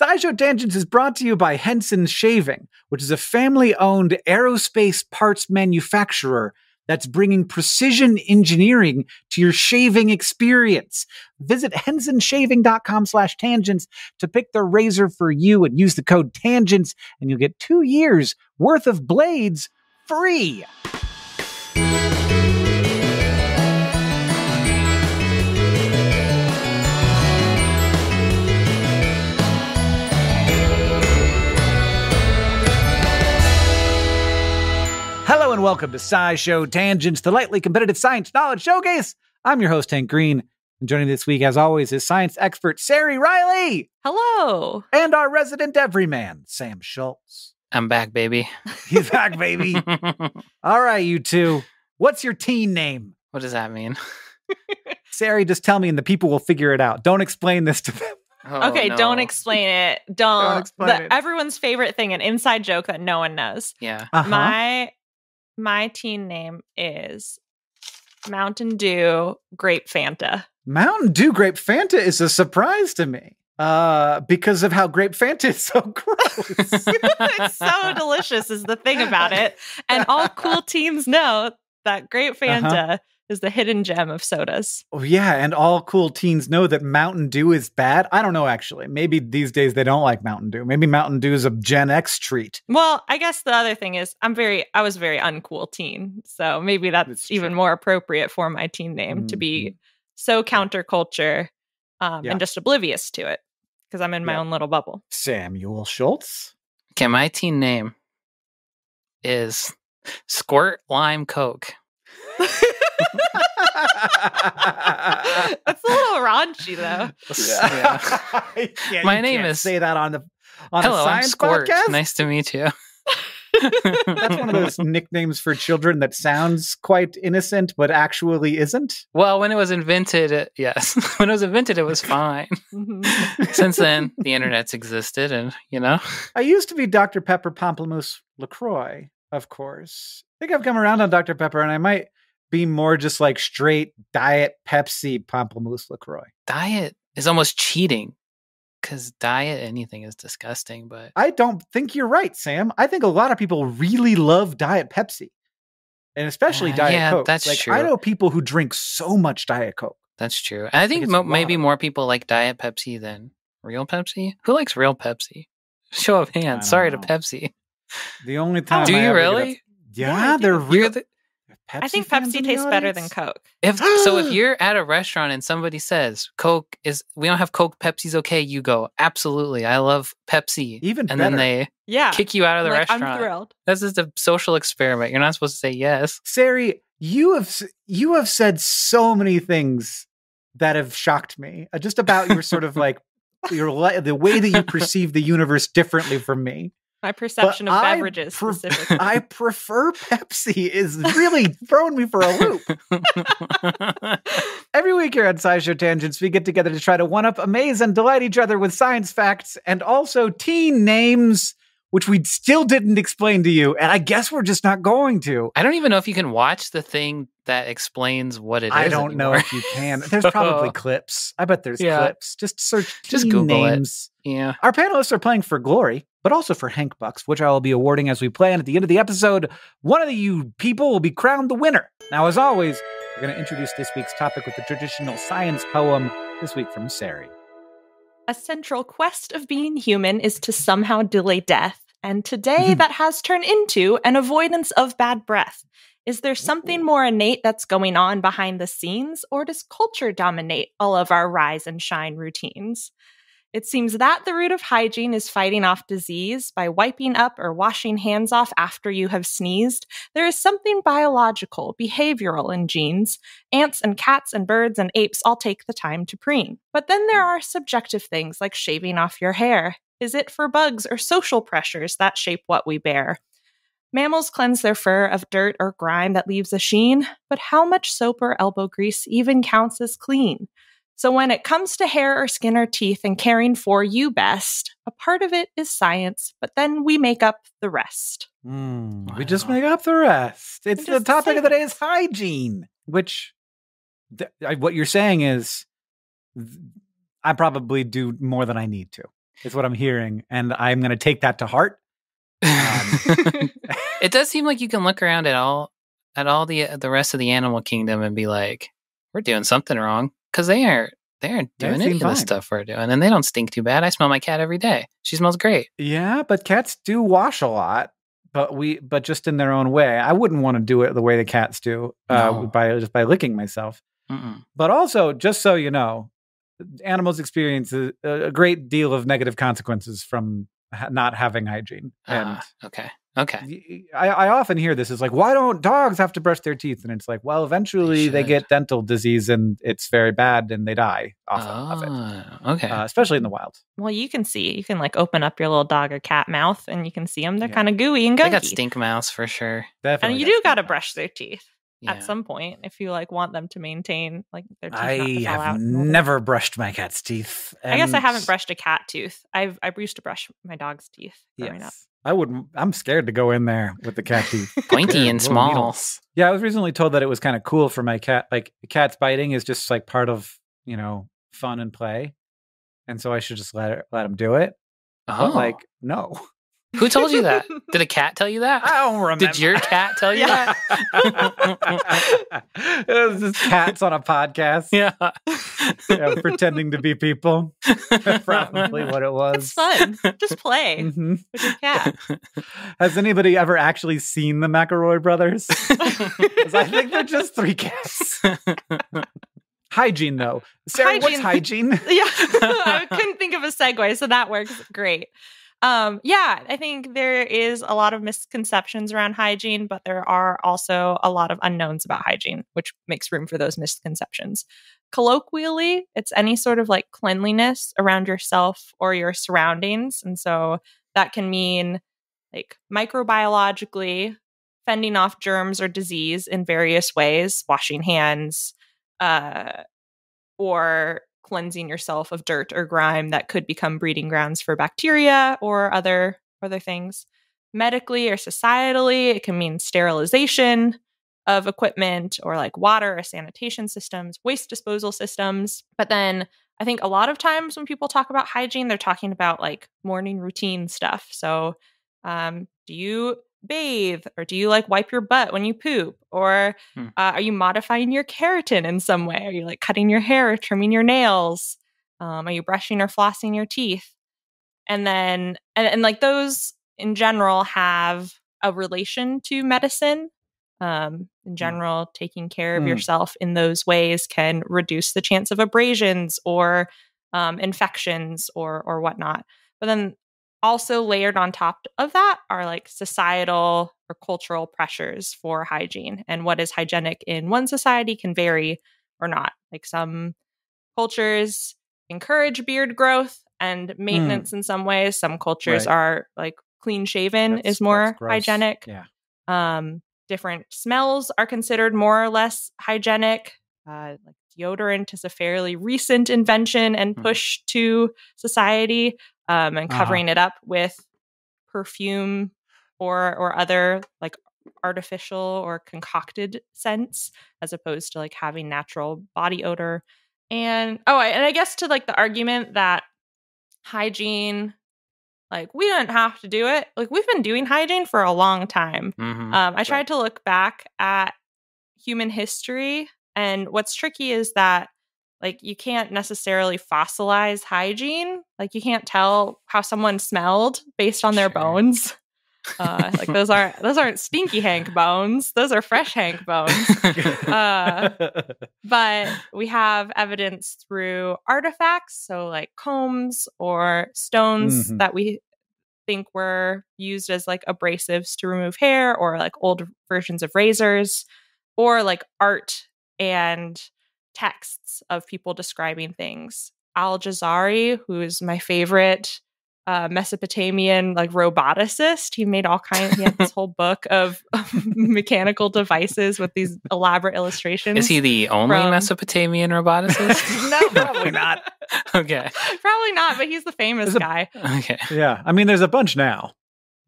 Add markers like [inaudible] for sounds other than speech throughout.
SciShow Tangents is brought to you by Henson Shaving, which is a family owned aerospace parts manufacturer that's bringing precision engineering to your shaving experience. Visit hensonshaving.com slash tangents to pick the razor for you and use the code tangents, and you'll get two years worth of blades free. Hello and welcome to SciShow Tangents, the lightly competitive science knowledge showcase. I'm your host, Hank Green. And joining this week, as always, is science expert Ceri Riley Hello. and our resident everyman, Sam Schultz. I'm back, baby. [laughs] He's back, baby. [laughs] All right, you two. What's your teen name? what does that mean? [laughs] Ceri, just tell me and the people will figure it out. Don't explain this to them. Oh, okay, no. don't explain it. Don't. explain the- it. Everyone's favorite thing, an inside joke that no one knows. Yeah. Uh-huh. My my teen name is Mountain Dew Grape Fanta. Mountain Dew Grape Fanta is a surprise to me uh, because of how Grape Fanta [laughs] is so gross. [laughs] it's so delicious is the thing about it. And all cool teens know that Grape Uh-huh. Fanta is the hidden gem of sodas. Oh, yeah, and all cool teens know that Mountain Dew is bad. I don't know, actually. Maybe these days they don't like Mountain Dew. Maybe Mountain Dew is a Gen X treat. Well, I guess the other thing is I'm very I was a very uncool teen. So maybe that's It's even more appropriate for my teen name to be so counterculture um, Yeah. and just oblivious to it because I'm in my Yeah. own little bubble. Samuel Schultz. Okay, my teen name is Squirt Lime Coke. [laughs] [laughs] That's a little raunchy though. Yeah. Yeah, [laughs] My name is- say that on the on Hello, a I'm science Squirt. podcast. Nice to meet you. [laughs] That's one of those nicknames for children that sounds quite innocent, but actually isn't. Well, when it was invented, it, yes. when it was invented, it was fine. Mhm. Since then, the internet's existed, and you know, I used to be Dr. Pepper Pamplemousse LaCroix, of course. I think I've come around on Dr. Pepper, and I might be more just like straight diet Pepsi Pamplemousse LaCroix. diet is almost cheating because diet anything is disgusting. But I don't think you're right, Sam. I think a lot of people really love Diet Pepsi, and especially Uh, Diet yeah, Coke. that's like, true. I know people who drink so much Diet Coke. that's true. And I think mo- maybe more people like Diet Pepsi than real Pepsi. Who likes real Pepsi? [laughs] Show of hands. Sorry to. Pepsi. The only [laughs] time Do I you really? up- yeah, Yeah, they're real. You're the- I think Pepsi tastes better than? Coke. if so, if [gasps] you're at a restaurant and somebody says Coke is, we don't have Coke. Pepsi's okay. You go absolutely. I love Pepsi. Even and better. then they Yeah. kick you out of the Like, restaurant. I'm thrilled. That's just a social experiment. You're not supposed to say yes. Ceri, you have you have said so many things that have shocked me uh, just about your sort of [laughs] like your li- the way that you perceive the universe differently from me. My perception of I beverages pref- specifically. I prefer [laughs] Pepsi is really throwing me for a loop. [laughs] Every week here on SciShow Tangents, we get together to try to one up, amaze, and delight each other with science facts and also teen names, which we still didn't explain to you. And I guess we're just not going to. I don't even know if you can watch the thing that explains what it is. I don't know if you can. [laughs] There's probably clips. I bet there's Yeah. clips. Just search Just teen Google it. yeah. Our panelists are playing for glory, but also for Hank Bucks, which I will be awarding as we play. And at the end of the episode, one of the you people will be crowned the winner. Now, as always, we're going to introduce this week's topic with the traditional science poem, this week from Ceri. A central quest of being human is to somehow delay death, and today mm-hmm. that has turned into an avoidance of bad breath. Is there something more innate that's going on behind the scenes, or does culture dominate all of our rise and shine routines? It seems that the root of hygiene is fighting off disease by wiping up or washing hands off after you have sneezed. There is something biological, behavioral in genes. Ants and cats and birds and apes all take the time to preen. But then there are subjective things like shaving off your hair. Is it for bugs or social pressures that shape what we bear? Mammals cleanse their fur of dirt or grime that leaves a sheen, but how much soap or elbow grease even counts as clean? So when it comes to hair or skin or teeth and caring for you best, a part of it is science, but then we make up the rest. Mm, we just make up the rest. It's the topic of the day is hygiene, which th- I- what you're saying is th- I probably do more than I need to. is what I'm hearing, and I'm going to take that to heart. [laughs] [laughs] it does seem like you can look around at all at all the the rest of the animal kingdom and be like, we're doing something wrong because they aren't they aren't doing any of the stuff we're doing, and they don't stink too bad. I smell my cat every day. She smells great. Yeah, but cats do wash a lot, but we but just in their own way. I wouldn't want to do it the way the cats do uh, No. by just by licking myself. Mm-mm. But also, just so you know, animals experience a, a great deal of negative consequences from ha- not having hygiene. And Ah, okay, okay. I, I often hear this is like, why don't dogs have to brush their teeth? And it's like, well, eventually they, should. get dental disease and it's very bad and they die often of it, Oh, okay. uh, especially in the wild. Well, you can see. You can like open up your little dog or cat mouth, and you can see them. They're Yeah. kind of gooey and gunky. they got stink mouths for sure. Definitely. and you got do got to brush their teeth Yeah. at some point if you like want them to maintain like their teeth. I not to fall out have and all never brushed my cat's teeth. I guess I haven't brushed a cat tooth. I've I used to brush my dog's teeth growing up. I wouldn't. I'm scared to go in there with the cat teeth. [laughs] Pointy They're and little small. needles. Yeah, I was recently told that it was kind of cool for my cat. Like cats biting is just like part of you know fun and play, and so I should just let it, let him do it. Oh, But like, no, who told you that? [laughs] Did a cat tell you that? I don't remember. Did your cat tell you Yeah. that? [laughs] it was just cats on a podcast, [laughs] Yeah. yeah, pretending to be people. Probably what it was. It's fun. Just play Mhm. with your cat. Has anybody ever actually seen the McElroy brothers? I think they're just three cats. Hygiene, though. Ceri, what's Hygiene. hygiene? yeah, I couldn't think of a segue, so that works great. Um, yeah, I think there is a lot of misconceptions around hygiene, but there are also a lot of unknowns about hygiene, which makes room for those misconceptions. Colloquially, it's any sort of like cleanliness around yourself or your surroundings. And so that can mean like microbiologically fending off germs or disease in various ways, washing hands, uh, or cleansing yourself of dirt or grime that could become breeding grounds for bacteria or other other things. Medically or societally, it can mean sterilization of equipment or like water or sanitation systems, waste disposal systems. But then I think a lot of times when people talk about hygiene, they're talking about like morning routine stuff. So, um, do you bathe or do you like wipe your butt when you poop? Or Hmm. uh, are you modifying your keratin in some way? Are you like cutting your hair or trimming your nails? Um, are you brushing or flossing your teeth? And then and, and like those in general have a relation to medicine. Um, in general taking care of Hmm. yourself in those ways can reduce the chance of abrasions or um, infections or or whatnot. But then also layered on top of that are like societal or cultural pressures for hygiene and what is hygienic in one society can vary or not like some cultures encourage beard growth and maintenance in some ways some cultures Right. are like clean shaven That's- is more hygienic Yeah. um, different smells are considered more or less hygienic. Uh, like deodorant is a fairly recent invention and Mhm. push to society, um, and Uh-huh. covering it up with perfume or or other like artificial or concocted scents, as opposed to like having natural body odor. And oh, I- and I guess to like the argument that hygiene, like we didn't have to do it. Like we've been doing hygiene for a long time. Mhm. Um, I tried to look back at human history, and what's tricky is that like you can't necessarily fossilize hygiene. Like you can't tell how someone smelled based on their Sure. bones. Uh, like those aren't those aren't stinky Hank [laughs] bones. Those are fresh Hank bones. uh, but we have evidence through artifacts, so like combs or stones Mhm. that we think were used as like abrasives to remove hair, or like old versions of razors, or like art and texts of people describing things. Al Jazari, who is my favorite uh, Mesopotamian like roboticist. He made all kinds. He had this [laughs] whole book of mechanical devices with these elaborate illustrations. Is he the only from- Mesopotamian roboticist? [laughs] no, probably [laughs] not. okay. Probably not, but he's the famous a- guy. Okay. yeah, I mean, there's a bunch now.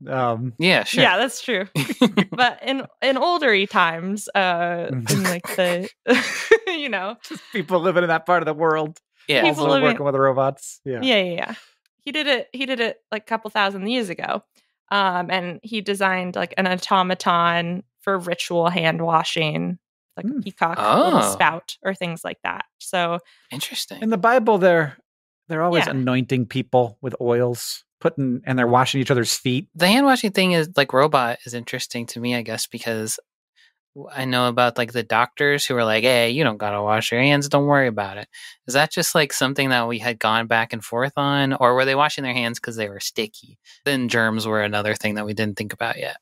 Um, Yeah, sure. Yeah, that's true. [laughs] [laughs] But in in older times, uh, in like the, [laughs] you know, just people living in that part of the world, yeah. People also living- working with robots. Yeah. yeah, yeah, yeah. he did it. He did it like a couple thousand years ago, um, and he designed like an automaton for ritual hand washing, like a Mm. peacock little Oh. spout or things like that. So Interesting. In the Bible, they're they're always Yeah. anointing people with oils, putting and they're washing each other's feet. the hand washing thing is like robot is interesting to me, I guess, because I know about like the doctors who are like, "Hey, you don't gotta wash your hands. Don't worry about it." Is that just like something that we had gone back and forth on, or were they washing their hands because they were sticky? Then germs were another thing that we didn't think about yet.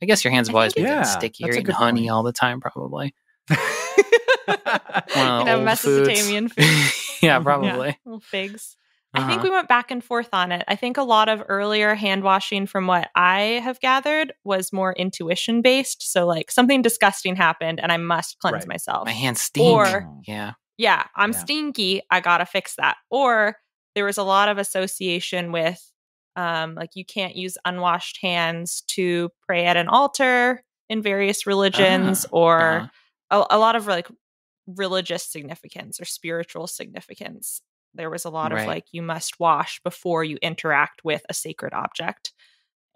I guess your hands have always been getting Yeah, sticky. You're eating honey point. all the time, probably. [laughs] One you of the know, Mesopotamian [laughs] foods. foods. [laughs] yeah, probably. little figs. I think Uh-huh. we went back and forth on it. I think a lot of earlier hand washing, from what I have gathered, was more intuition based. So, like, something disgusting happened and I must cleanse Right. myself. my hands stink. Or- yeah. yeah, I'm Yeah. stinky. I got to fix that. Or there was a lot of association with, um, like, you can't use unwashed hands to pray at an altar in various religions, or uh-huh. a, a lot of like religious significance or spiritual significance. There was a lot Right. of like, you must wash before you interact with a sacred object.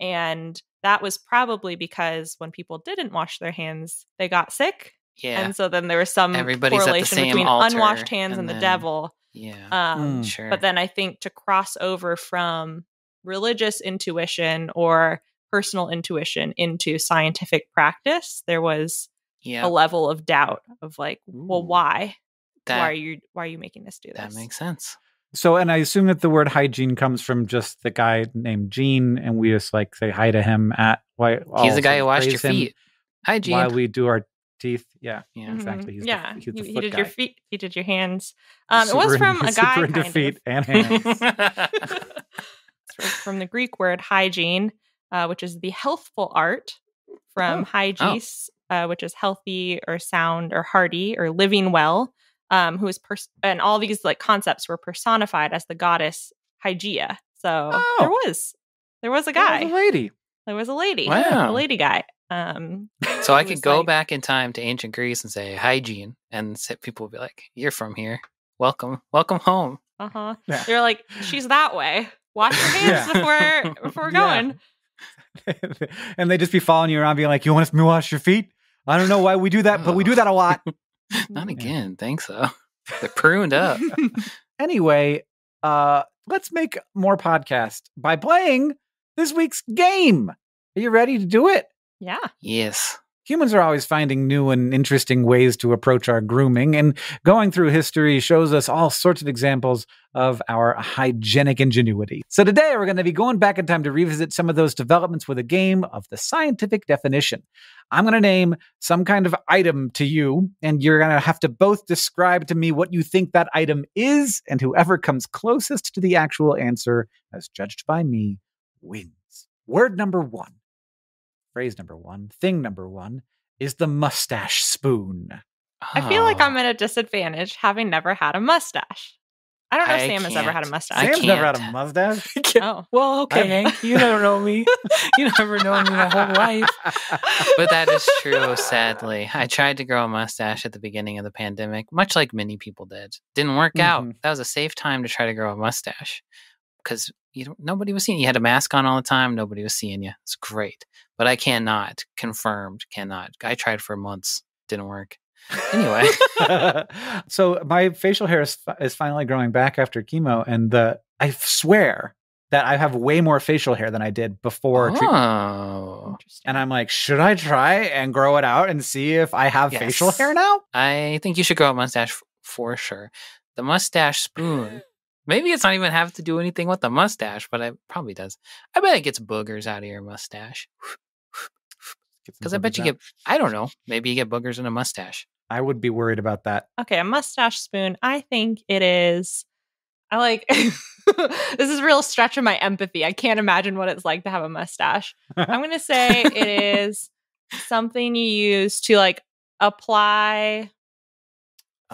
And that was probably because when people didn't wash their hands, they got sick. Yeah. And so then there was some Everybody's at the correlation between unwashed hands and, and the then- devil. yeah. Um, Mm. sure. But then I think to cross over from religious intuition or personal intuition into scientific practice, there was yeah. a level of doubt of like, well, why? That, why are you why are you making this do this? that makes sense. So, and I assume that the word hygiene comes from just the guy named Gene, and we just like say hi to him at why He's all the guy who washed your feet. Hi, Gene. while we do our teeth. Yeah, yeah. Mhm. exactly. He's the- yeah, he's the he, he foot did your feet. He did your hands. He's Um, it was super in- from [laughs] a guy super into feet of. and hands. [laughs] [laughs] It's from- from the Greek word hygiene, uh, which is the healthful art, from Oh. hygeis, uh, which is healthy or sound or hearty or living well. Um, who was pers- and all these like concepts were personified as the goddess Hygeia. So Oh. there was there was a guy. was a lady. There was a lady. Wow. A lady guy. Um, [laughs] So I could go like- back in time to ancient Greece and say hygiene, and people would be like, "You're from here. Welcome, welcome home." uh huh. Yeah. They're like, she's that way. Wash your [laughs] hands Yeah. before before we're [laughs] Yeah. going. and they just be following you around, being like, "You want us to wash your feet?" I don't know why we do that, but we do that a lot. Not again. Think so. [laughs] They're pruned up. [laughs] anyway, uh, let's make more podcast by playing this week's game. Are you ready to do it? yeah. yes. Humans are always finding new and interesting ways to approach our grooming, and going through history shows us all sorts of examples of our hygienic ingenuity. So today we're going to be going back in time to revisit some of those developments with a game of the scientific definition. I'm going to name some kind of item to you, and you're going to have to both describe to me what you think that item is, and whoever comes closest to the actual answer, as judged by me, wins. Word number one phrase number one, thing number one is the mustache spoon. I feel like Oh. I'm at a disadvantage having never had a mustache. I don't know if I Sam has ever had a can't. mustache. I Sam's never had a mustache. [laughs] Oh. Well, okay, I've- Hank. You don't know me. [laughs] You never known me my whole life. [laughs] But that is true, sadly. I tried to grow a mustache at the beginning of the pandemic, much like many people did. Didn't work out. Mhm. That was a safe time to try to grow a mustache because you don't, nobody was seeing you. You had a mask on all the time. Nobody was seeing you. It's great. But I cannot, confirmed, cannot. I tried for months. Didn't work. Anyway. [laughs] so my facial hair is, is finally growing back after chemo, and the I swear that I have way more facial hair than I did before treatment. Oh. And I'm like, should I try and grow it out and see if I have facial hair now? I think you should grow a mustache for sure. The mustache spoon. Maybe it's not even have to do anything with the mustache, but it probably does. I bet it gets boogers out of your mustache. [sighs] Because I bet you out. get, I don't know, maybe you get boogers in a mustache. I would be worried about that. Okay, a mustache spoon. I think it is. I like. [laughs] this is a real stretch of my empathy. I can't imagine what it's like to have a mustache. I'm gonna say it [laughs] is something you use to like apply.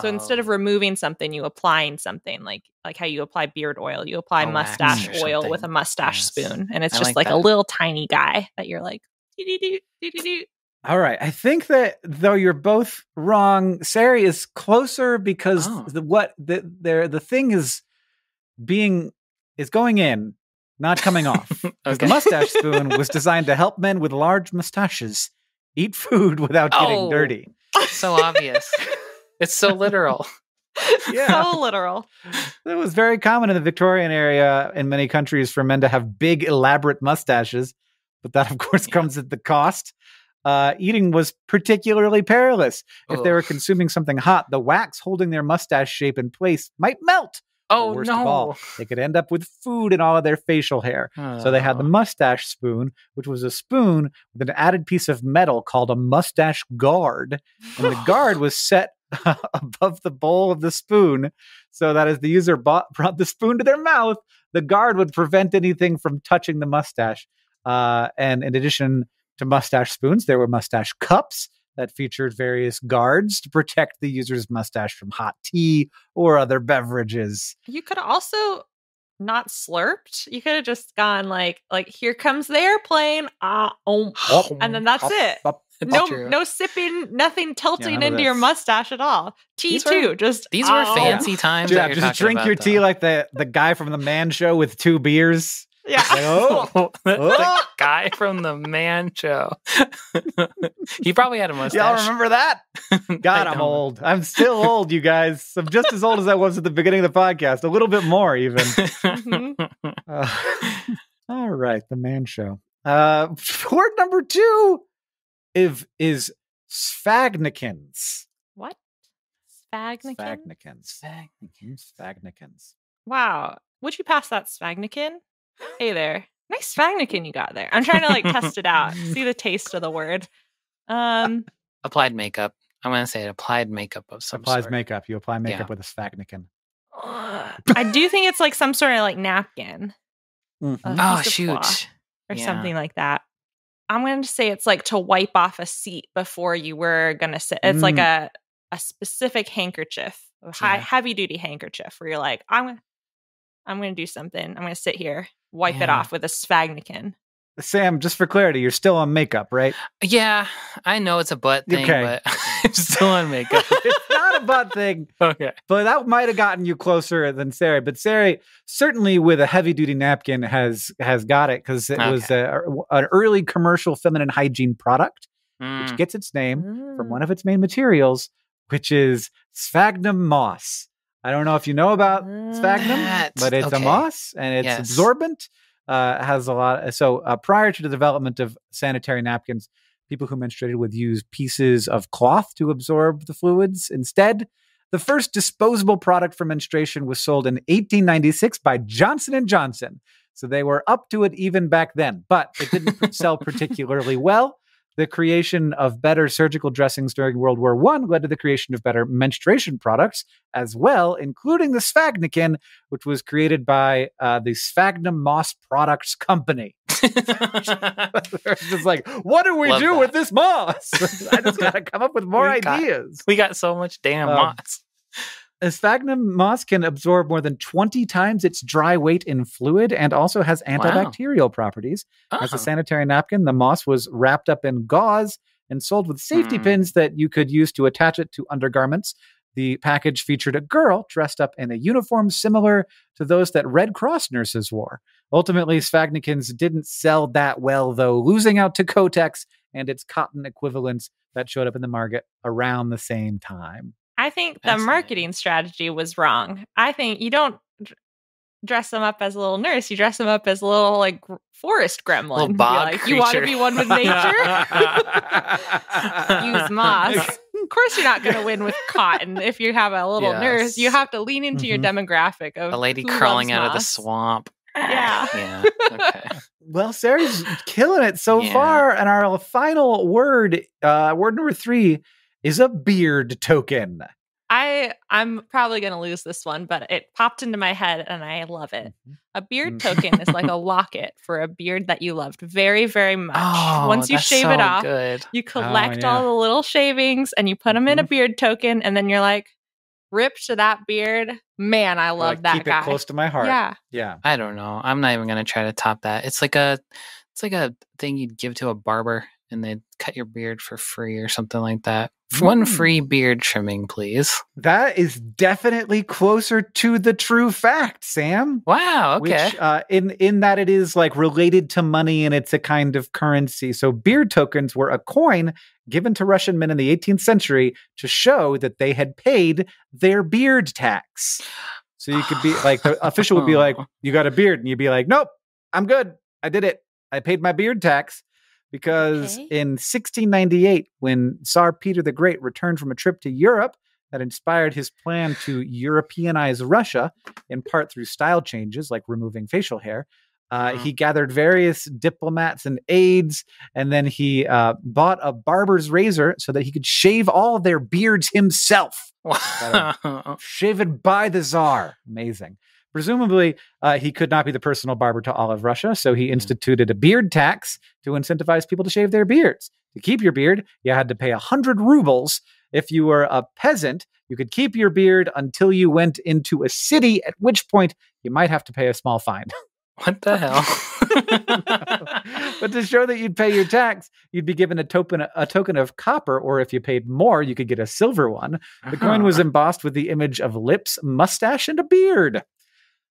So instead oh. of Oh. removing something, you applying something like like how you apply beard oil. You apply oh, A mustache or oil with a mustache Yes. spoon, and it's I just like like, a little tiny guy that you're like. dee-dee-doo, dee-dee-doo. All right. I think that though you're both wrong, Ceri is closer because Oh. the what the there the thing is being is going in, not coming off. [laughs] 'Cause Okay. The mustache spoon was [laughs] designed to help men with large mustaches eat food [laughs] without getting Oh. dirty. so obvious. It's so literal. [laughs] Yeah. So literal. It was very common in the Victorian area in many countries for men to have big, elaborate mustaches, but that, of course, Yeah. comes at the cost. Uh, eating was particularly perilous. If they were consuming something hot, the wax holding their mustache shape in place might melt. Oh worst no! of all, they could end up with food in all of their facial hair. So they had the Oh. mustache spoon, which was a spoon with an added piece of metal called a mustache guard. And the guard [laughs] was set [laughs] above the bowl of the spoon so that as the user bought, [laughs] brought the spoon to their mouth, the guard would prevent anything from touching the mustache. Uh, and in addition to mustache spoons, there were mustache cups that featured various guards to protect the user's mustache from hot tea or other beverages. You could also not slurped. You could have just gone like like here comes the airplane. Ah, oh, [sighs] and then that's it. [laughs] up. No true. no sipping, nothing tilting none of into your mustache at all. Tea These were- too. just These were ah, fancy times. Yeah, just drink about, your tea though. like the, the guy from the man show with two beers. Yeah. Like, oh, [laughs] the Oh. guy from the man show. [laughs] he probably had a mustache. y'all remember that? God, I I'm old. I'm still old, you guys. I'm just as old as I was at the beginning of the podcast, a little bit more even. Mhm. Uh, all right, the man show. Uh, word number two is, is sphagnikins. What? Sphagnikin? Sphagnikins. Mhm, Sphagnikins. Wow. Would you pass that Sphagnikin? Hey there. Nice Sphagnikin you got there. I'm trying to like test it out, see the taste of the word. Um, applied makeup. I'm gonna say it applied makeup of some Applies sort. makeup. You apply makeup Yeah. with a sphagnikin. I do think it's like some sort of like napkin Mhm. Oh shoot! or Yeah. something like that. I'm going to say it's like to wipe off a seat before you were going to sit. It's like Mm. a a specific handkerchief, a high Yeah. heavy duty handkerchief where you're like, I'm I'm going to do something. I'm going to sit here, wipe it off with a sphagnikin. Sam, just for clarity, you're still on makeup, right? Yeah, I know it's a butt thing, Okay. but [laughs] I'm still on makeup. [laughs] it's not a butt thing, [laughs] okay. but that might have gotten you closer than Ceri. But Ceri, certainly with a heavy duty napkin, has has got it because it was a, an early commercial feminine hygiene product, which Mm. gets its name from Mm. one of its main materials, which is sphagnum moss. I don't know if you know about sphagnum, That- but it's a moss and it's Yes. absorbent. Uh, has a lot. So uh, prior to the development of sanitary napkins, people who menstruated would use pieces of cloth to absorb the fluids. Instead, the first disposable product for menstruation was sold in 1896 by Johnson and Johnson. So they were up to it even back then, but it didn't sell [laughs] particularly well. The creation of better surgical dressings during World War One led to the creation of better menstruation products as well, including the Sphagnikin, which was created by uh, the Sphagnum Moss Products Company. [laughs] Just like, what do we Love do that. with this moss? [laughs] I just got to come up with [laughs] more We got- ideas. we got so much damn Um, moss. A sphagnum moss can absorb more than 20 times its dry weight in fluid and also has antibacterial properties. As a Oh. sanitary napkin, the moss was wrapped up in gauze and sold with safety Hmm. pins that you could use to attach it to undergarments. The package featured a girl dressed up in a uniform similar to those that Red Cross nurses wore. Ultimately, Sphagnikins didn't sell that well, though, losing out to Kotex and its cotton equivalents that showed up in the market around the same time. I think the marketing strategy was wrong. I think you don't dress them up as a little nurse. You dress them up as a little like forest gremlin. Little bog like, you want to be one with nature? [laughs] Use moss. [laughs] of course, you're not going to win with cotton if you have a little nurse. You have to lean into your Mhm. demographic of a lady who crawling loves out of the swamp. Yeah. [laughs] Yeah. Okay. Well, Ceri's killing it so Yeah. far. And our final word, uh, word number three, is a beard token. I I'm probably going to lose this one, but it popped into my head and I love it. A beard Mm. token is like a [laughs] locket for a beard that you loved very very much. Oh, Once you shave so it off, Good. you collect all yeah. the little shavings and you put them in a Mhm. beard token, and then you're like, rip to that beard. Man, I love Like, that keep guy. it close to my heart. Yeah. Yeah. I don't know. I'm not even gonna try to top that. It's like a, it's like a thing you'd give to a barber and they'd cut your beard for free or something like that. One Mm. free beard trimming, please. That is definitely closer to the true fact, Sam. Wow. Okay. Which, uh, in in that it is like related to money and it's a kind of currency. So beard tokens were a coin given to Russian men in the 18th century to show that they had paid their beard tax. So you could be like the official would be like, [laughs] "You got a beard," and you'd be like, "Nope, I'm good. I did it. I paid my beard tax." Because Okay. in 1698, when Tsar Peter the Great returned from a trip to Europe that inspired his plan to Europeanize Russia, in part through style changes like removing facial hair, uh, Mhm. he gathered various diplomats and aides, and then he uh, bought a barber's razor so that he could shave all their beards himself [laughs] Wow. shaven by the czar. Amazing. Presumably, uh, he could not be the personal barber to all of Russia, so he instituted a beard tax to incentivize people to shave their beards. To keep your beard, you had to pay a hundred rubles. If you were a peasant, you could keep your beard until you went into a city, at which point you might have to pay a small fine. [laughs] what the hell? but to show that you'd pay your tax, you'd be given a token a token of copper, or if you paid more, you could get a silver one. The coin was Uh-huh. [laughs] embossed with the image of lips, mustache, and a beard.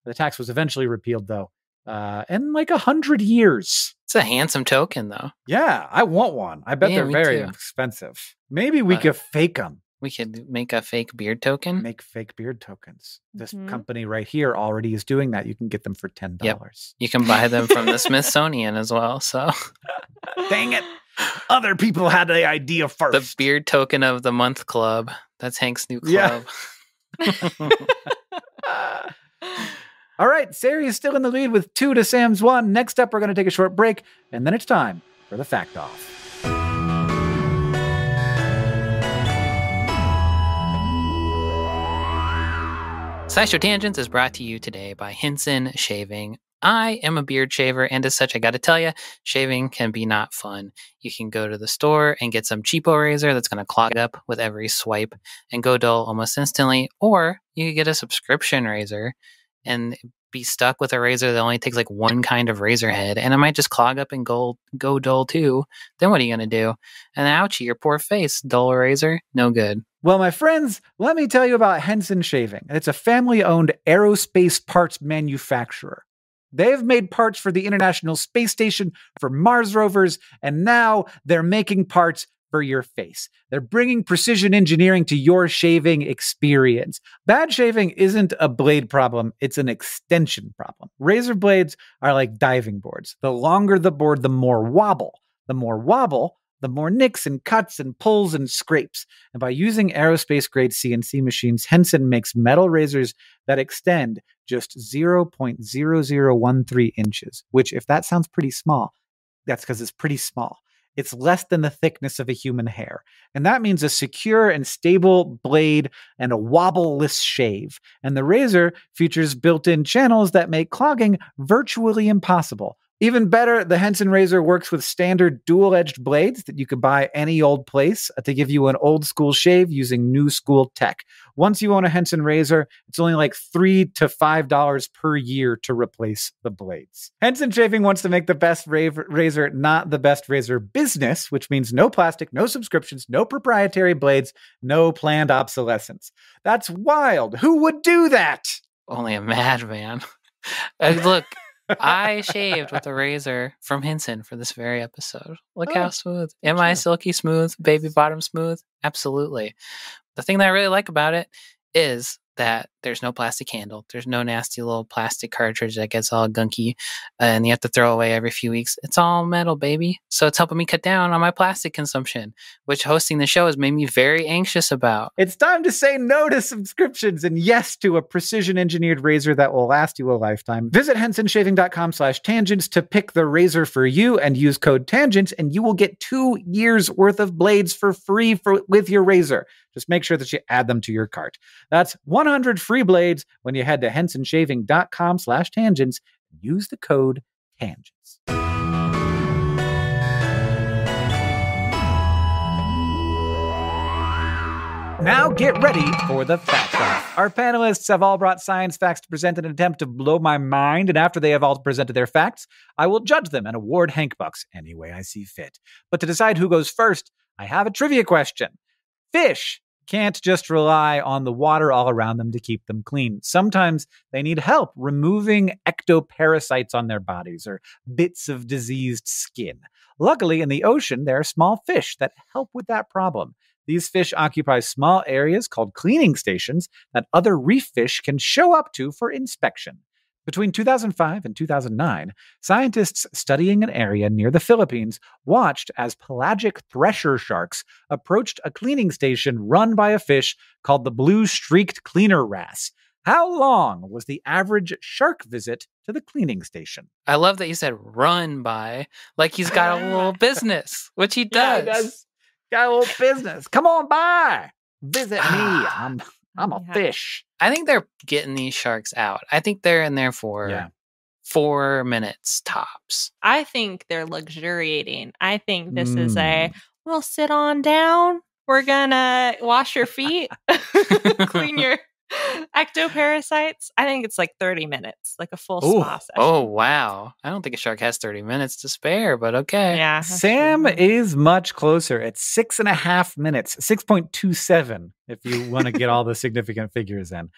The tax was eventually repealed, though, uh, in like a hundred years. It's a handsome token, though. Yeah, I want one. I bet Yeah, they're very too. expensive. Maybe we But- could fake them, We could make a fake beard token. make fake beard tokens. This Mhm. company right here already is doing that. You can get them for ten dollars. You can buy them from the [laughs] Smithsonian as well. So Dang it! Other people had the idea first. the beard token of the month club. That's Hank's new Yeah. [laughs] [laughs] All right, Ceri is still in the lead with two to Sam's one. Next up, we're going to take a short break, and then it's time for the fact off. SciShow Tangents is brought to you today by Henson Shaving. I am a beard shaver, and as such, I got to tell you, shaving can be not fun. You can go to the store and get some cheapo razor that's going to clog it up with every swipe and go dull almost instantly, or you get a subscription razor and be stuck with a razor that only takes like one kind of razor head, and it might just clog up and go go dull too. Then what are you going to do? And ouchie, your poor face, dull razor, no good. Well, my friends, let me tell you about Henson Shaving. It's a family owned aerospace parts manufacturer. They've made parts for the International Space Station, for Mars rovers, and now they're making parts for your face. They're bringing precision engineering to your shaving experience. Bad shaving isn't a blade problem, it's an extension problem. Razor blades are like diving boards. The longer the board, the more wobble. The more wobble, the more nicks and cuts and pulls and scrapes. And by using aerospace grade CNC machines, Henson makes metal razors that extend just 0.0013 inches, which, if that sounds pretty small, that's because it's pretty small. It's less than the thickness of a human hair. And that means a secure and stable blade and a wobbleless shave. And the razor features built in channels that make clogging virtually impossible. Even better, the Henson razor works with standard dual edged blades that you could buy any old place uh, to give you an old school shave using new school tech. Once you own a Henson razor, it's only like three to five dollars per year to replace the blades. Henson Shaving wants to make the best razor, not the best razor business, which means no plastic, no subscriptions, no proprietary blades, no planned obsolescence. That's wild. Who would do that? Only a madman. [laughs] Uh, look, I [laughs] shaved with a razor from Henson for this very episode. Look Oh, how smooth. Am I silky smooth? Baby bottom smooth? Absolutely. The thing that I really like about it is that there's no plastic handle. There's no nasty little plastic cartridge that gets all gunky and you have to throw away every few weeks. It's all metal, baby. So it's helping me cut down on my plastic consumption, which hosting the show has made me very anxious about. It's time to say no to subscriptions and yes to a precision engineered razor that will last you a lifetime. Visit hensonshaving.com slash tangents to pick the razor for you and use code tangents and you will get two years worth of blades for free for, with your razor. Just make sure that you add them to your cart. That's 100 free blades when you head to hensonshaving.com slash tangents use the code tangents. Now get ready for the fact. Our panelists have all brought science facts to present in an attempt to blow my mind, and after they have all presented their facts, I will judge them and award Hank Bucks any way I see fit. But to decide who goes first, I have a trivia question. Fish can't just rely on the water all around them to keep them clean. Sometimes they need help removing ectoparasites on their bodies or bits of diseased skin. Luckily, in the ocean, there are small fish that help with that problem. These fish occupy small areas called cleaning stations that other reef fish can show up to for inspection. Between 2005 and 2009, scientists studying an area near the Philippines watched as pelagic thresher sharks approached a cleaning station run by a fish called the blue streaked cleaner wrasse. How long was the average shark visit to the cleaning station? I love that you said run by, like he's got a little [laughs] business, which he Yeah, does. he does. Got a little business. Come on by. Visit me. [sighs] I'm I'm a Yeah. fish. I think they're getting these sharks out. I think they're in there for Yeah. four minutes tops. I think they're luxuriating. I think this is a Mm. well, sit on down. We're gonna wash your feet, [laughs] clean [laughs] your ectoparasites. I think it's like 30 minutes, like a full Ooh. spa session. Oh wow! I don't think a shark has thirty minutes to spare, but okay. yeah. Sam true. is much closer at six and a half minutes, 6.27, if you want to get all the [laughs] significant figures in.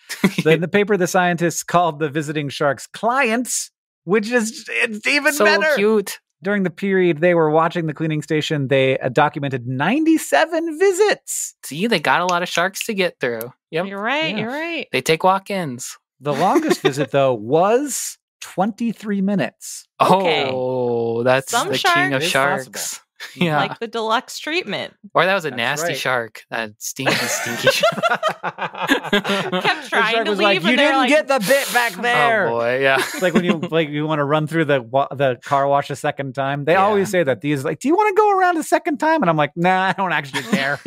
So [laughs] in the paper, the scientists called the visiting sharks clients, which is it's even so better. cute. During the period they were watching the cleaning station, they uh, documented 97 visits. See, they got a lot of sharks to get through. Yep. You're right. Yeah. You're right. They take walk-ins. The longest visit, though, was 23 minutes. Okay. Oh, that's Some the king of shark is sharks. [laughs] Yeah. Like the deluxe treatment. or that was a That's nasty right. shark. That stinky, stinky [laughs] shark. Kept trying shark to was like, leave, and you didn't like- get the bit back there. Oh boy, yeah. It's like when you [laughs] like you want to run through the wa- the car wash a second time. They Yeah. always say that. These like, do you want to go around a second time? And I'm like, nah, I don't actually care.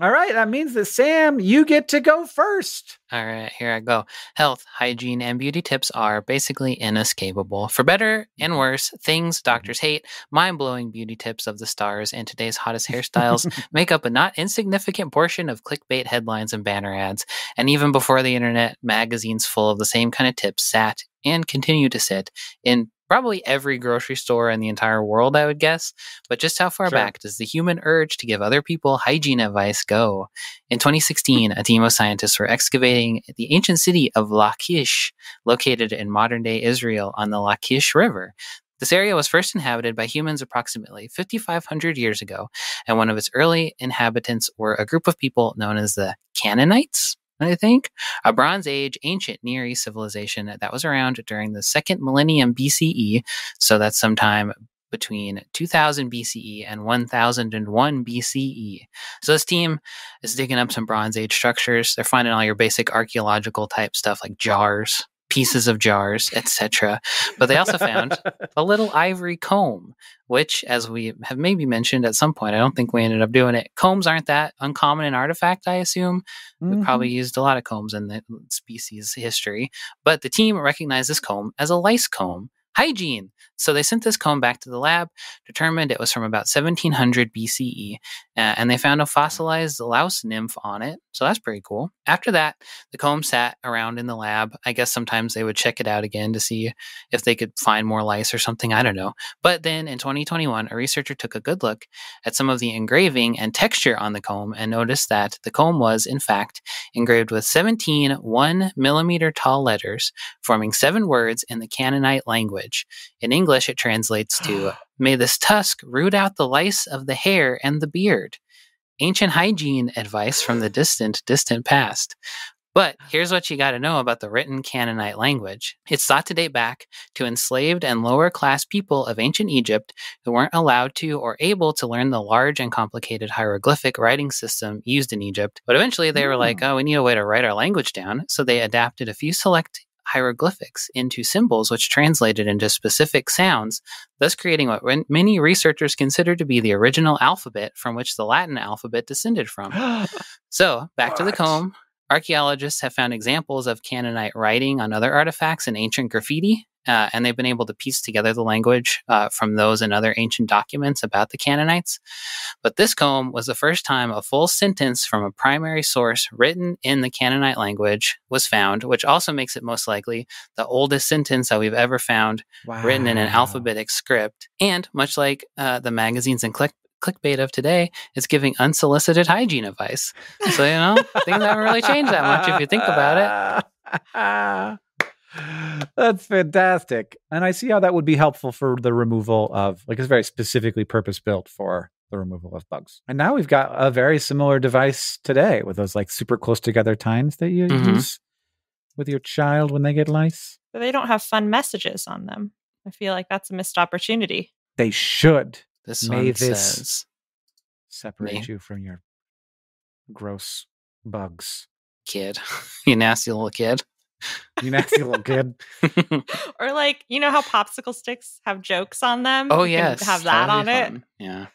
All right, that means that Sam, you get to go first. All right, here I go. Health, hygiene, and beauty tips are basically inescapable. For better and worse, things doctors hate, mind blowing beauty tips of the stars, and today's hottest hairstyles [laughs] make up a not insignificant portion of clickbait headlines and banner ads. And even before the internet, magazines full of the same kind of tips sat and continue to sit in probably every grocery store in the entire world, I would guess. But just how far Sure. back does the human urge to give other people hygiene advice go? In 2016, a team of scientists were excavating the ancient city of Lachish, located in modern day Israel on the Lachish River. This area was first inhabited by humans approximately 5,500 years ago, and one of its early inhabitants were a group of people known as the Canaanites. I think a Bronze Age ancient Near East civilization that was around during the second millennium BCE. So that's sometime between 2000 BCE and 1001 BCE. So this team is digging up some Bronze Age structures. They're finding all your basic archaeological type stuff like jars, pieces of jars, etc. But they also found [laughs] a little ivory comb, which, as we have maybe mentioned at some point, I don't think we ended up doing it. Combs aren't that uncommon an artifact, I assume. We Mhm. probably used a lot of combs in the species history, but the team recognized this comb as a lice comb. Hygiene. So they sent this comb back to the lab, determined it was from about 1700 BCE, and they found a fossilized louse nymph on it. So that's pretty cool. After that, the comb sat around in the lab. I guess sometimes they would check it out again to see if they could find more lice or something. I don't know. But then in 2021, a researcher took a good look at some of the engraving and texture on the comb and noticed that the comb was, in fact, engraved with 17 one millimeter tall letters, forming seven words in the Canaanite language. In English, it translates to [gasps] May this tusk root out the lice of the hair and the beard. Ancient hygiene advice from the [gasps] distant, distant past. But uh-huh. here's what you got to know about the written Canaanite language. It's thought to date back to enslaved and lower class people of ancient Egypt who weren't allowed to or able to learn the large and complicated hieroglyphic writing system used in Egypt. But eventually they were like, mm. oh, we need a way to write our language down. So they adapted a few select hieroglyphics into symbols which translated into specific sounds, thus creating what many researchers consider to be the original alphabet from which the Latin alphabet descended from. [gasps] So, back to the comb. Archaeologists have found examples of Canaanite writing on other artifacts in ancient graffiti, uh, and they've been able to piece together the language uh, from those and other ancient documents about the Canaanites. But this comb was the first time a full sentence from a primary source written in the Canaanite language was found, which also makes it most likely the oldest sentence that we've ever found wow. written in an alphabetic script. And much like uh, the magazines and click clickbait of today is giving unsolicited hygiene advice. So, you know, things haven't really changed that much if you think about it. [laughs] That's fantastic. And I see how that would be helpful for the removal of, like, it's very specifically purpose built for the removal of bugs. And now we've got a very similar device today with those, like, super close together tines that you mm-hmm. use with your child when they get lice. But they don't have fun messages on them. I feel like that's a missed opportunity. They should. This May one this says, separate Me? you from your gross bugs. Kid. [laughs] you nasty little kid. You nasty [laughs] little kid. [laughs] or like, you know how popsicle sticks have jokes on them? Oh yes. Have that on it. Yeah.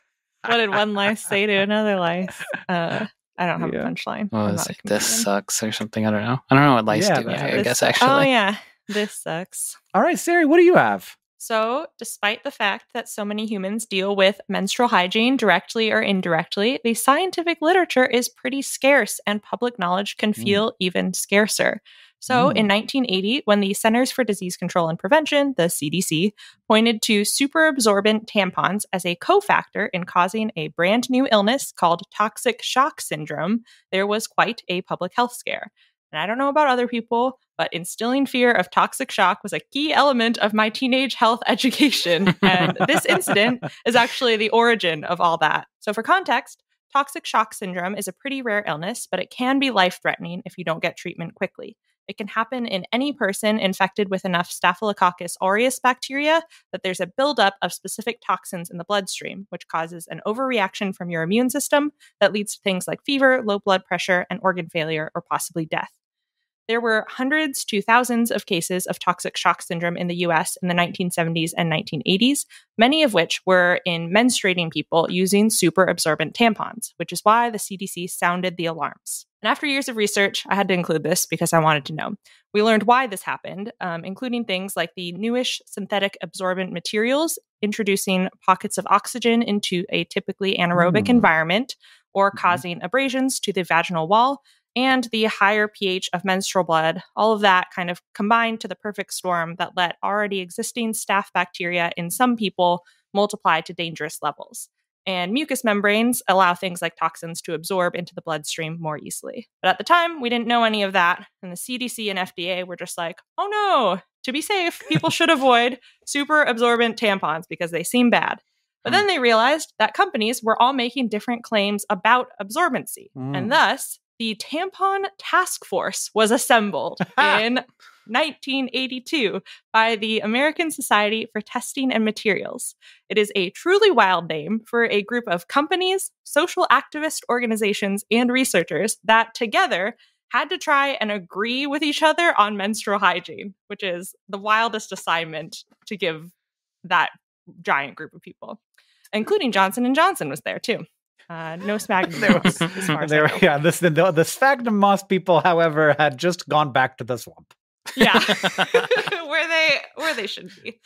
What did one lice say to another lice? Uh, I don't have yeah. a punchline. What was it? This sucks or something. I don't know. I don't know what lice yeah, do. Yeah, I guess actually. Oh yeah. This sucks. All right, Ceri, what do you have? So, despite the fact that so many humans deal with menstrual hygiene directly or indirectly, the scientific literature is pretty scarce and public knowledge can mm. feel mm. even scarcer. So, mm. in 1980, when the Centers for Disease Control and Prevention, the CDC, pointed to superabsorbent tampons as a cofactor in causing a brand new illness called toxic shock syndrome, there was quite a public health scare. And I don't know about other people, but instilling fear of toxic shock was a key element of my teenage health [laughs] education. and this incident [laughs] is actually the origin of all that. So, for context, toxic shock syndrome is a pretty rare illness, but it can be life threatening if you don't get treatment quickly. It can happen in any person infected with enough Staphylococcus aureus bacteria that there's a buildup of specific toxins in the bloodstream, which causes an overreaction from your immune system that leads to things like fever, low blood pressure, and organ failure, or possibly death. There were hundreds to thousands of cases of toxic shock syndrome in the US in the 1970s and 1980s, many of which were in menstruating people using super absorbent tampons, which is why the CDC sounded the alarms. And after years of research, I had to include this because I wanted to know. We learned why this happened, um, including things like the newish synthetic absorbent materials introducing pockets of oxygen into a typically anaerobic mm. environment or mm-hmm. causing abrasions to the vaginal wall and the higher pH of menstrual blood, all of that kind of combined to the perfect storm that let already existing staph bacteria in some people multiply to dangerous levels. And mucous membranes allow things like toxins to absorb into the bloodstream more easily. But at the time, we didn't know any of that. And the CDC and FDA were just like, oh no, to be safe, people should avoid super absorbent tampons because they seem bad. But then they realized that companies were all making different claims about absorbency. Mm. And thus, the Tampon Task Force was assembled [laughs] in 1982 by the American Society for Testing and Materials. It is a truly wild name for a group of companies, social activist organizations, and researchers that together had to try and agree with each other on menstrual hygiene, which is the wildest assignment to give that giant group of people. Including Johnson and Johnson was there too. Uh, no [laughs] sphagnum moss. [laughs] as far as there, yeah, this, the, the sphagnum moss people, however, had just gone back to the swamp. Yeah, [laughs] where they where they should be.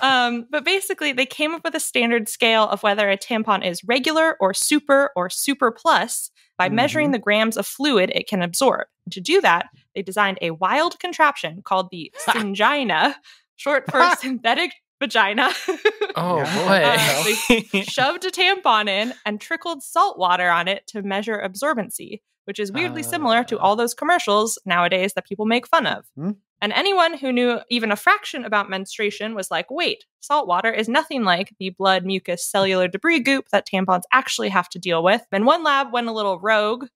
Um, but basically, they came up with a standard scale of whether a tampon is regular or super or super plus by mm-hmm. measuring the grams of fluid it can absorb. To do that, they designed a wild contraption called the [laughs] Syngina, short for [laughs] synthetic vagina. Oh boy. uh, they shoved a tampon in and trickled salt water on it to measure absorbency, which is weirdly uh, similar to all those commercials nowadays that people make fun of. Hmm? And anyone who knew even a fraction about menstruation was like, wait, salt water is nothing like the blood, mucus, cellular debris goop that tampons actually have to deal with. And one lab went a little rogue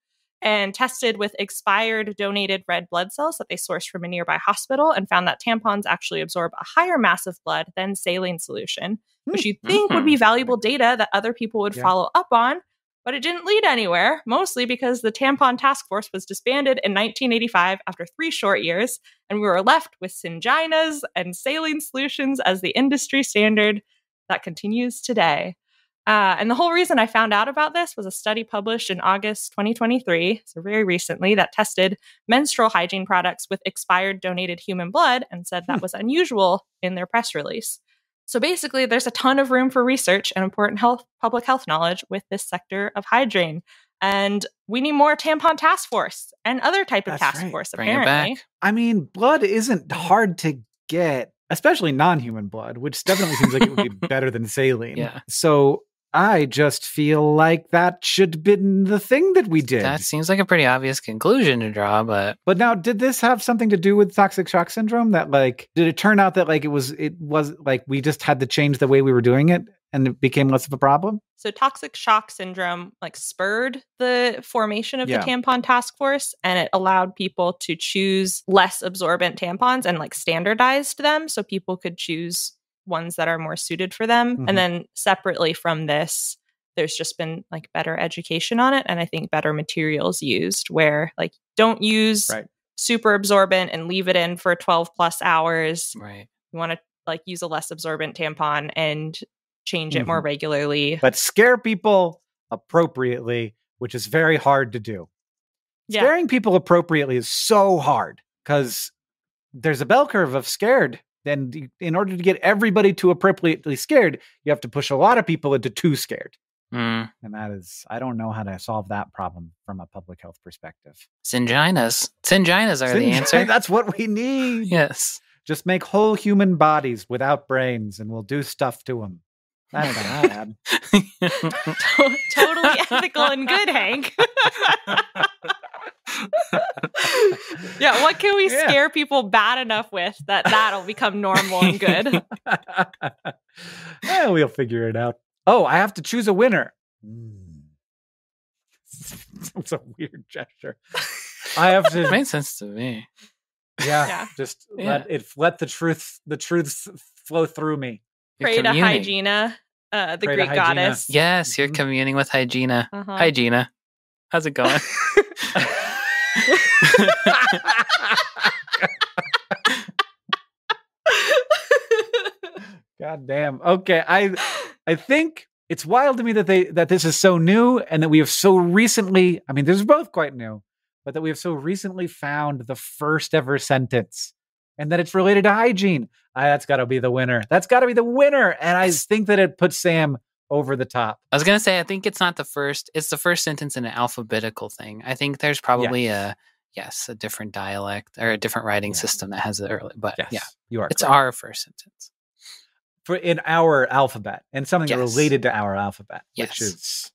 and tested with expired donated red blood cells that they sourced from a nearby hospital and found that tampons actually absorb a higher mass of blood than saline solution, which you'd think mm-hmm. would be mm-hmm. valuable data that other people would yeah. follow up on. But it didn't lead anywhere, mostly because the tampon task force was disbanded in 1985 after three short years, and we were left with Synginas and saline solutions as the industry standard that continues today. Uh, and the whole reason I found out about this was a study published in August 2023, so very recently, that tested menstrual hygiene products with expired donated human blood and said that was unusual in their press release. So basically, there's a ton of room for research and important health, public health knowledge with this sector of hygiene. And we need more tampon task force and other type of That's task right. force, Bring it apparently. back. I mean, blood isn't hard to get, especially non-human blood, which definitely seems like it would be [laughs] better than saline. Yeah. So I just feel like that should have been the thing that we did. That seems like a pretty obvious conclusion to draw, but But now, did this have something to do with toxic shock syndrome? That like, did it turn out that like it was it was like we just had to change the way we were doing it, and it became less of a problem? So toxic shock syndrome like spurred the formation of Yeah. the tampon task force and it allowed people to choose less absorbent tampons and like standardized them so people could choose ones that are more suited for them. Mhm. And then separately from this there's just been like better education on it and I think better materials used where like don't use Right. super absorbent and leave it in for 12 plus hours right. you want to like use a less absorbent tampon and change it more Mm-hmm. regularly But scare people appropriately, which is very hard to do. Yeah. Scaring people appropriately is so hard because there's a bell curve of scared. Then, in order to get everybody to appropriately scared, you have to push a lot of people into too scared. Mm. And that is, I don't know how to solve that problem from a public health perspective. Synginas. Synginas are the answer. [laughs] That's what we need. yes. Just make whole human bodies without brains and we'll do stuff to them. That's not bad. [laughs] To- totally ethical and good, Hank. [laughs] yeah, what can we Yeah. scare people bad enough with that that'll become normal and good? [laughs] Eh, we'll figure it out. Oh, I have to choose a winner. Hmm. it's a weird gesture. I have It to, made sense to me. yeah, Yeah. just Yeah. let it let the truth the truths flow through me. You're Pray to communing. Hygiena, uh, the Pray Greek goddess. Yes, you're Mhm. communing with Hygiena. Uh-huh. Hygiena. How's it going? [laughs] God damn. Okay, I I think it's wild to me that they that this is so new and that we have so recently. I mean, this is both quite new, but that we have so recently found the first ever sentence, and that it's related to hygiene. Ah, that's got to be the winner. That's got to be the winner. And I think that it puts Sam over the top. I was gonna say I think it's not the first. It's the first sentence in an alphabetical thing. I think there's probably a yes a different dialect or a different writing Yeah. system that has it early. But Yes, yeah, you are. it's correct. our first sentence. for in our alphabet and something Yes. related to our alphabet, which is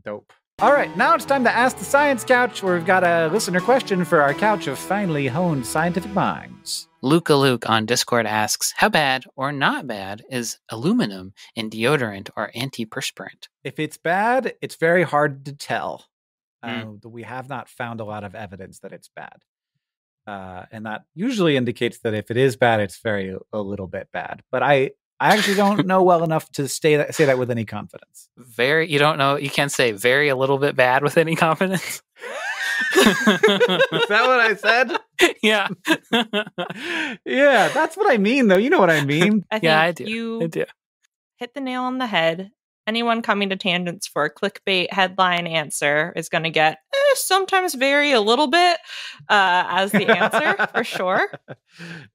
dope. All right, now it's time to ask the science couch, where we've got a listener question for our couch of finely honed scientific minds. Luca Luke on Discord asks, "How bad or not bad is aluminum in deodorant or antiperspirant?" If it's bad, it's very hard to tell. Mm. Uh, we have not found a lot of evidence that it's bad. Uh, and that usually indicates that if it is bad, it's very a little bit bad. But I, I actually don't know well enough to stay that, say that with any confidence. Very, you don't know. You can't say very a little bit bad with any confidence. Is that what I said? [laughs] yeah, yeah, that's what I mean, though. You know what I mean. [laughs] I think Yeah, I do. you I do. hit the nail on the head. Anyone coming to tangents for a clickbait headline answer is going to get eh, sometimes vary a little bit uh, as the answer for sure. [laughs]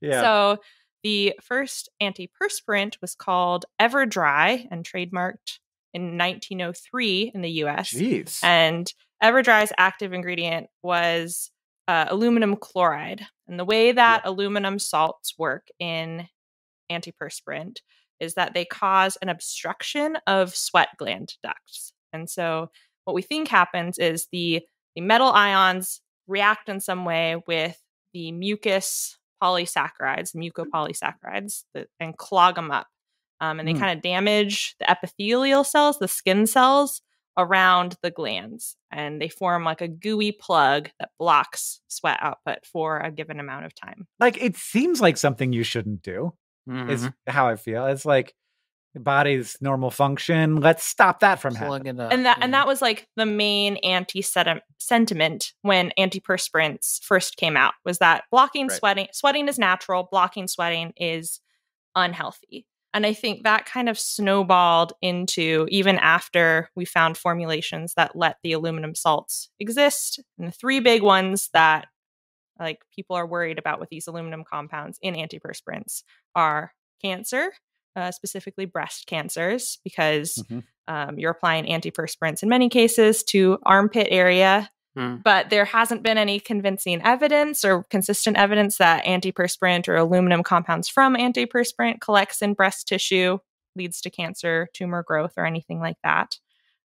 Yeah. So the first antiperspirant was called Everdry and trademarked in 1903 in the US. Jeez. And Everdry's active ingredient was uh, aluminum chloride. And the way that aluminum salts work in antiperspirant is that they cause an obstruction of sweat gland ducts. And so what we think happens is the, the metal ions react in some way with the mucus polysaccharides, mucopolysaccharides, that, and clog them up. Um, and they Hmm. kind of damage the epithelial cells, the skin cells around the glands. And they form like a gooey plug that blocks sweat output for a given amount of time. like, it seems like something you shouldn't do, is Mhm. how I feel. It's like the body's normal function. Let's stop that from Plug happening. up. and that and that was like the main anti sentiment when antiperspirants first came out was that blocking Right. sweating sweating is natural blocking sweating is unhealthy And I think that kind of snowballed into even after we found formulations that let the aluminum salts exist. And the three big ones that like people are worried about with these aluminum compounds in antiperspirants are cancer, uh, specifically breast cancers, because mm-hmm. um, you're applying antiperspirants in many cases to armpit area Mm. But there hasn't been any convincing evidence or consistent evidence that antiperspirant or aluminum compounds from antiperspirant collects in breast tissue, leads to cancer, tumor growth, or anything like that.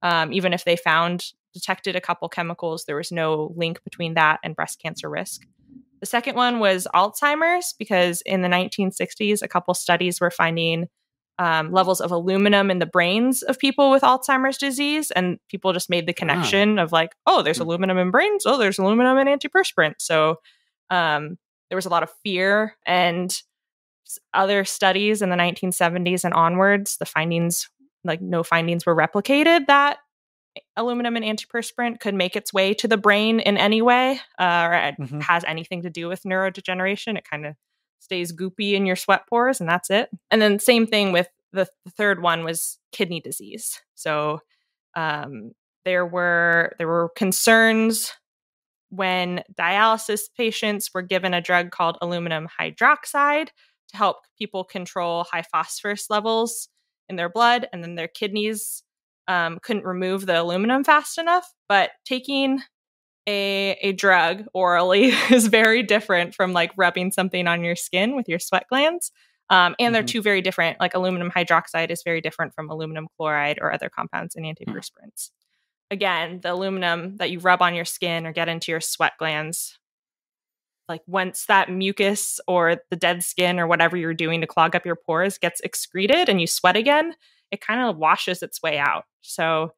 Um, even if they found detected a couple chemicals, there was no link between that and breast cancer risk. The second one was Alzheimer's because in the 1960s, a couple studies were finding um, levels of aluminum in the brains of people with Alzheimer's disease. And people just made the connection of like, oh, there's mm. aluminum in brains. Oh, there's aluminum in antiperspirant. So um, there was a lot of fear and other studies in the 1970s and onwards. The findings, like no findings were replicated that aluminum and antiperspirant could make its way to the brain in any way uh, or mm-hmm. has anything to do with neurodegeneration. It kind of stays goopy in your sweat pores and that's it. And then same thing with the, the third one was kidney disease. So um, there were there were concerns when dialysis patients were given a drug called aluminum hydroxide to help people control high phosphorus levels in their blood, and then their kidneys um, couldn't remove the aluminum fast enough. But taking a a drug orally [laughs] is very different from like rubbing something on your skin with your sweat glands. Um, and mm-hmm. they're two very different. Like aluminum hydroxide is very different from aluminum chloride or other compounds in antiperspirants. Mm. Again, the aluminum that you rub on your skin or get into your sweat glands, like once that mucus or the dead skin or whatever you're doing to clog up your pores gets excreted and you sweat again, it kind of washes its way out. So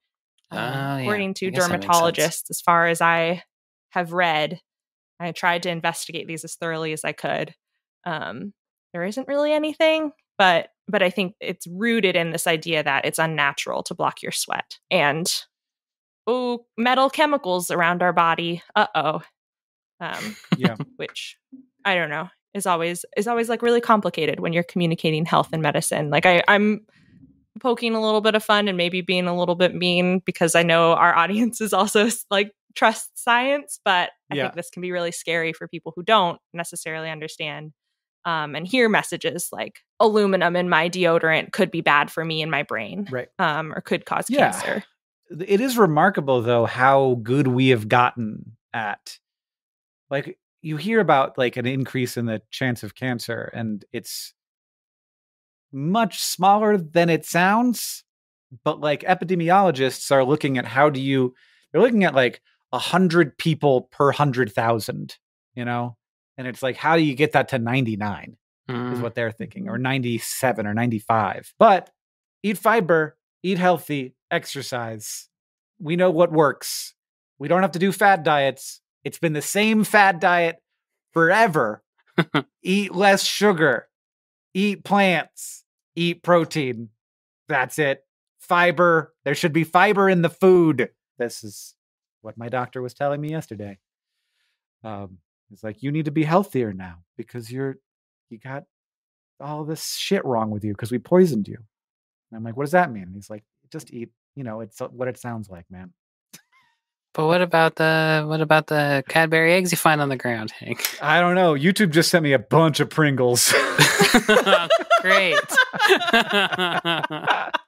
um, oh, according yeah. to dermatologists, as far as I have read, I tried to investigate these as thoroughly as I could. Um, there isn't really anything, but but I think it's rooted in this idea that it's unnatural to block your sweat and oh metal chemicals around our body. Uh oh. Um, yeah. [laughs] Which I don't know is always is always like really complicated when you're communicating health and medicine. Like I I'm poking a little bit of fun and maybe being a little bit mean because I know our audience is also [laughs] like trust science, but I yeah. think this can be really scary for people who don't necessarily understand um, and hear messages like aluminum in my deodorant could be bad for me in my brain, right? Um, or could cause yeah. cancer. It is remarkable though how good we have gotten at like you hear about like an increase in the chance of cancer and it's much smaller than it sounds. But like epidemiologists are looking at how do you, they're looking at like a hundred people per hundred thousand, you know? And it's like, how do you get that to 99 mm. is what they're thinking, or 97 or 95. But eat fiber, eat healthy, exercise. We know what works. We don't have to do fad diets. It's been the same fad diet forever. [laughs] eat less sugar, eat plants, eat protein. That's it. Fiber. There should be fiber in the food. This is what my doctor was telling me yesterday. Um, it's like you need to be healthier now because you're you got all this shit wrong with you because we poisoned you. And I'm like, what does that mean? And he's like, just eat. You know, it's what it sounds like, man. But what about the what about the Cadbury eggs you find on the ground, Hank? I don't know. YouTube just sent me a bunch of Pringles. [laughs] Great. [laughs]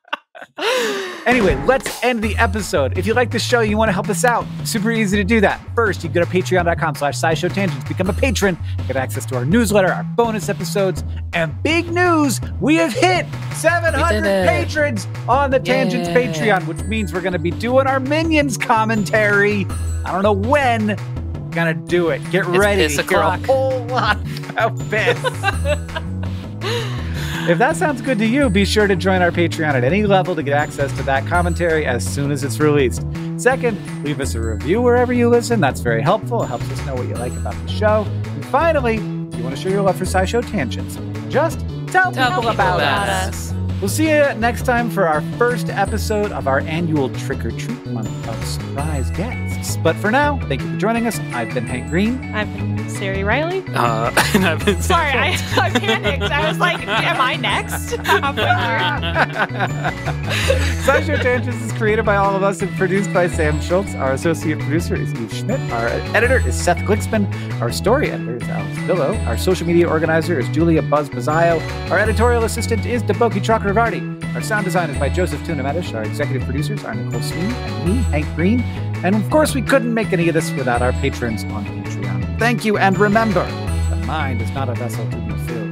anyway, let's end the episode. If you like the show, you want to help us out, super easy to do that. First, you go to patreon.com slash scishow tangents, become a patron, get access to our newsletter, our bonus episodes, and big news, we have hit 700 patrons on the Tangents Patreon, which means we're going to be doing our Minions commentary. I don't know when. Gonna do it. Get it's ready to hear a whole lot about piss. [laughs] If that sounds good to you, be sure to join our Patreon at any level to get access to that commentary as soon as it's released. Second, leave us a review wherever you listen. That's very helpful. It helps us know what you like about the show. And finally, if you want to show your love for SciShow Tangents, just tell, tell people, people, about, us. us. We'll see you next time for our first episode of our annual Trick or Treat Month of surprise guests. But for now, thank you for joining us. I've been Hank Green. I've been Ceri Riley. Uh, [laughs] and I've been Sorry, I, I panicked. I was like, am I next? [laughs] SciShow [laughs] Tangents is created by all of us and produced by Sam Schultz. Our associate producer is Eve Schmidt. Our editor is Seth Glicksman. Our story editor is Alex Billow. Our social media organizer is Julia Buzz Bazzaio. Our editorial assistant is Deboki Chakravarti. Our sound design is by Joseph Tuna-Medina. Our executive producers are Nicole Sweeney and me, Hank Green. And of course, we couldn't make any of this without our patrons on Patreon. Thank you, and remember, the mind is not a vessel to be filled.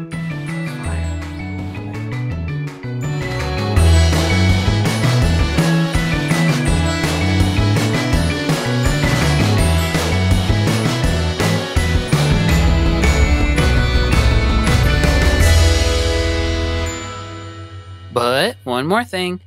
But one more thing.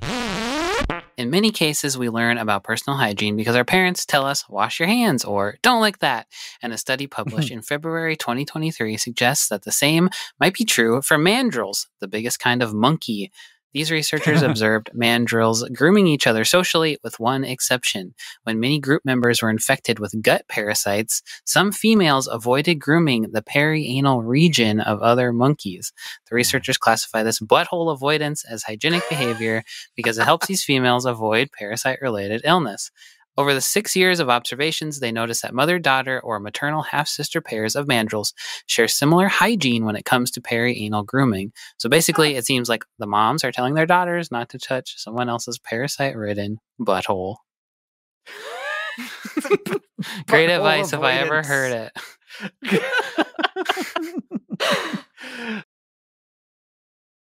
In many cases, we learn about personal hygiene because our parents tell us, wash your hands or don't like that. And a study mm-hmm. published in February 2023 suggests that the same might be true for mandrills, the biggest kind of monkey. These researchers [laughs] observed mandrills grooming each other socially, with one exception. When many group members were infected with gut parasites, some females avoided grooming the perianal region of other monkeys. The hmm. researchers classify this butthole avoidance as hygienic behavior because it helps these females avoid parasite related illness. Over the six years of observations, they noticed that mother daughter or maternal half sister pairs of mandrills share similar hygiene when it comes to perianal grooming. So basically, it seems like the moms are telling their daughters not to touch someone else's parasite ridden butthole. [laughs] Great advice if I ever heard it. [laughs] [laughs]